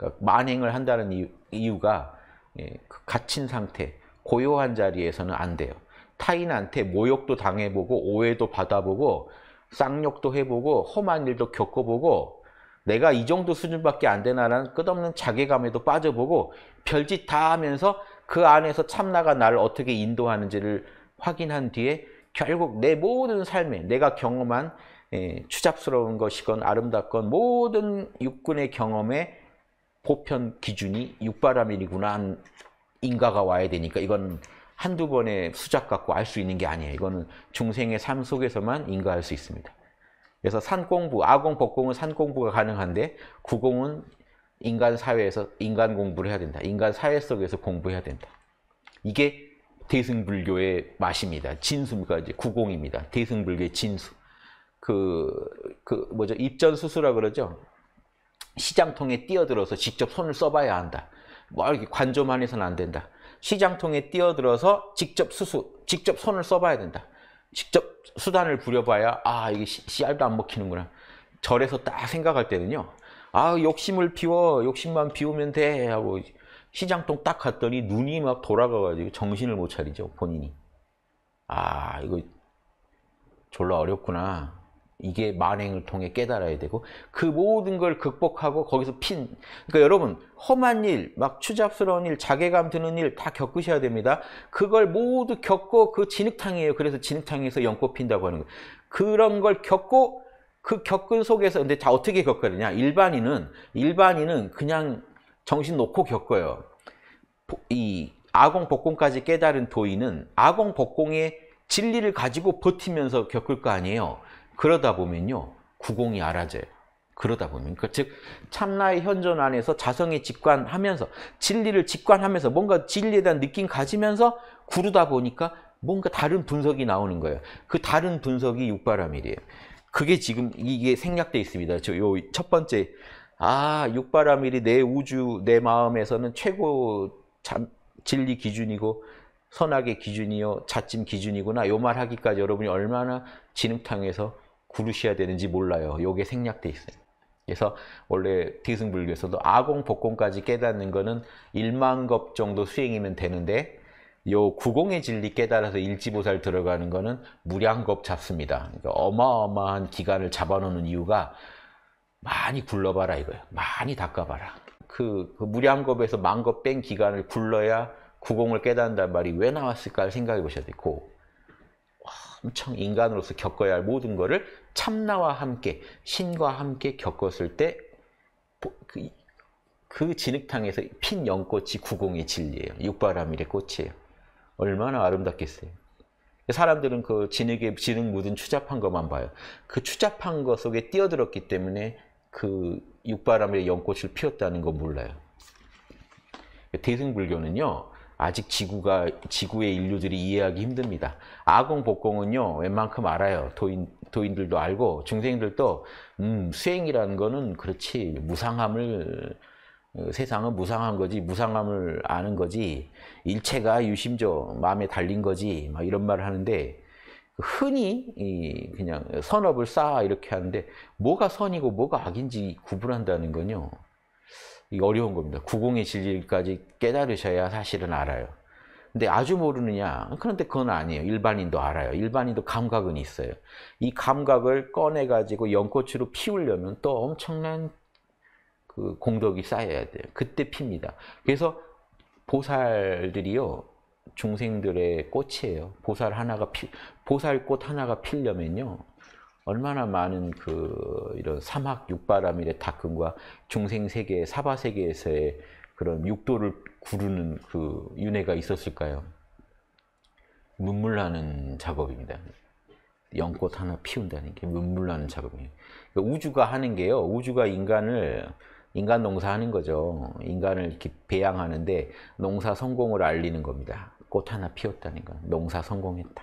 그러니까 만행을 한다는 이유, 이유가 예, 그 갇힌 상태, 고요한 자리에서는 안 돼요. 타인한테 모욕도 당해보고 오해도 받아보고 쌍욕도 해보고 험한 일도 겪어보고 내가 이 정도 수준밖에 안 되나라는 끝없는 자괴감에도 빠져보고 별짓 다 하면서 그 안에서 참나가 나를 어떻게 인도하는지를 확인한 뒤에 결국 내 모든 삶에 내가 경험한 예, 추잡스러운 것이건 아름답건 모든 육군의 경험에 보편 기준이 육바라밀이구나 인가가 와야 되니까 이건 한두 번의 수작 갖고 알 수 있는 게 아니에요. 이거는 중생의 삶 속에서만 인가할 수 있습니다. 그래서 산공부, 아공, 법공은 산공부가 가능한데 구공은 인간 사회에서 인간 공부를 해야 된다. 인간 사회 속에서 공부해야 된다. 이게 대승불교의 맛입니다. 진수가 이제 구공입니다. 대승불교의 진수. 그, 그, 뭐죠? 입전수수라 그러죠? 시장통에 뛰어들어서 직접 손을 써봐야 한다. 뭐 이렇게 관조만 해서는 안 된다. 시장통에 뛰어들어서 직접 수수, 직접 손을 써봐야 된다. 직접 수단을 부려봐야 아 이게 씨알도 안 먹히는구나. 절에서 딱 생각할 때는요. 아 욕심을 비워 욕심만 비우면 돼 하고 시장통 딱 갔더니 눈이 막 돌아가가지고 정신을 못 차리죠 본인이. 아 이거 졸라 어렵구나. 이게 만행을 통해 깨달아야 되고 그 모든 걸 극복하고 거기서 핀 그러니까 여러분 험한 일, 막 추잡스러운 일, 자괴감 드는 일 다 겪으셔야 됩니다. 그걸 모두 겪고 그 진흙탕이에요. 그래서 진흙탕에서 연꽃 핀다고 하는 거예요. 그런 걸 겪고 그 겪은 속에서 근데 자 어떻게 겪어야 되냐? 일반인은 일반인은 그냥 정신 놓고 겪어요. 이 아공 복공까지 깨달은 도인은 아공 복공의 진리를 가지고 버티면서 겪을 거 아니에요. 그러다 보면요. 구공이 알아져요. 그러다 보면 그러니까 즉 참나의 현존 안에서 자성에 직관하면서 진리를 직관하면서 뭔가 진리에 대한 느낌 가지면서 구르다 보니까 뭔가 다른 분석이 나오는 거예요. 그 다른 분석이 육바라밀이에요. 그게 지금 이게 생략돼 있습니다. 저 요 첫 번째 아 육바라밀이 내 우주 내 마음에서는 최고 참, 진리 기준이고 선악의 기준이요 자찜 기준이구나 요 말 하기까지 여러분이 얼마나 진흙탕에서 구르셔야 되는지 몰라요. 요게 생략돼 있어요. 그래서 원래 대승불교에서도 아공, 복공까지 깨닫는 거는 1만 겁 정도 수행이면 되는데 요 구공의 진리 깨달아서 일지보살 들어가는 거는 무량겁 잡습니다. 그러니까 어마어마한 기간을 잡아놓는 이유가 많이 굴러봐라 이거예요. 많이 닦아봐라. 그, 그 무량겁에서 만겁 뺀 기간을 굴러야 구공을 깨닫는단 말이 왜 나왔을까 생각해 보셔야 되고 엄청 인간으로서 겪어야 할 모든 것을 참나와 함께 신과 함께 겪었을 때 그, 그 진흙탕에서 핀 연꽃이 구공의 진리예요. 육바라밀의 꽃이에요. 얼마나 아름답겠어요. 사람들은 그 진흙에 진흙 묻은 추잡한 것만 봐요. 그 추잡한 것 속에 뛰어들었기 때문에 그 육바라밀의 연꽃을 피웠다는 거 몰라요. 대승불교는요. 아직 지구가 지구의 인류들이 이해하기 힘듭니다. 아공 복공은요 웬만큼 알아요. 도인 도인들도 알고 중생들도 음, 수행이라는 거는 그렇지 무상함을 어, 세상은 무상한 거지 무상함을 아는 거지 일체가 유심조 마음에 달린 거지 막 이런 말을 하는데 흔히 그냥 선업을 쌓아 이렇게 하는데 뭐가 선이고 뭐가 악인지 구분한다는 건요 어려운 겁니다. 구공의 진리까지 깨달으셔야 사실은 알아요. 근데 아주 모르느냐? 그런데 그건 아니에요. 일반인도 알아요. 일반인도 감각은 있어요. 이 감각을 꺼내가지고 연꽃으로 피우려면 또 엄청난 그 공덕이 쌓여야 돼요. 그때 핍니다. 그래서 보살들이요, 중생들의 꽃이에요. 보살 하나가 피, 보살꽃 하나가 피려면요, 얼마나 많은 그 이런 사막 육바라밀의 닦음과 중생 세계, 사바 세계에서의 그런 육도를 구르는 그 윤회가 있었을까요? 눈물 나는 작업입니다. 연꽃 하나 피운다는 게 눈물 나는 작업이에요. 그러니까 우주가 하는 게요. 우주가 인간을 인간 농사하는 거죠. 인간을 배양하는데 농사 성공을 알리는 겁니다. 꽃 하나 피웠다는 건 농사 성공했다.